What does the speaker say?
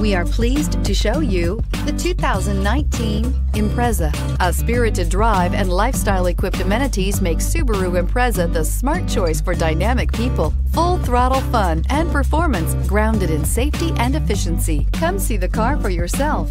We are pleased to show you the 2019 Impreza. A spirited drive and lifestyle-equipped amenities make Subaru Impreza the smart choice for dynamic people. Full throttle fun and performance grounded in safety and efficiency. Come see the car for yourself.